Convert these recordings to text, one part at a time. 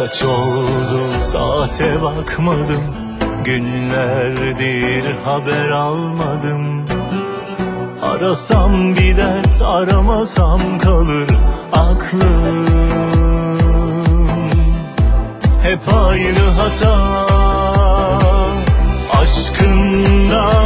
Kaç oldu? Saate bakmadım. Günlerdir haber almadım. Arasam bir dert aramasam kalır aklım. Hep aynı hata. Aşkından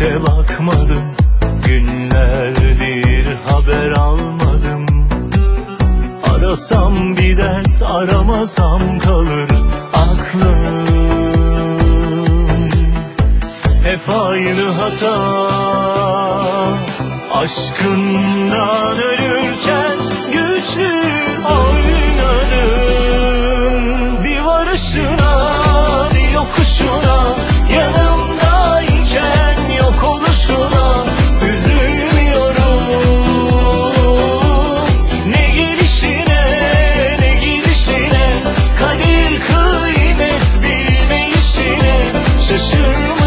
Saate bakmadım Günlerdir haber almadım. Arasam bir dert aramasam kalır aklım. Hep aynı hata Aşkından ölürken güçlü oynadım. Bir varışına bir yokuşuna şaşırma